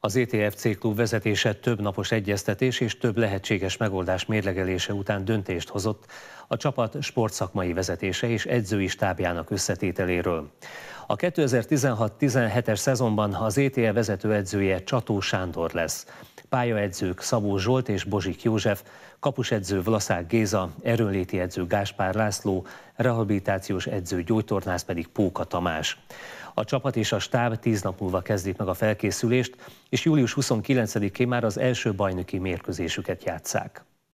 Az ETFC klub vezetése több napos egyeztetés és több lehetséges megoldás mérlegelése után döntést hozott a csapat sportszakmai vezetése és edzői stábjának összetételéről. A 2016-17-es szezonban az ETL vezetőedzője Csató Sándor lesz. Pályaedzők Szabó Zsolt és Bozsik József, kapusedző Vlaszák Géza, erőnléti edző Gáspár László, rehabilitációs edző gyógytornász pedig Póka Tamás. A csapat és a stáb tíz nap múlva kezdik meg a felkészülést, és július 29-én már az első bajnoki mérkőzésüket játszák.